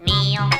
meow.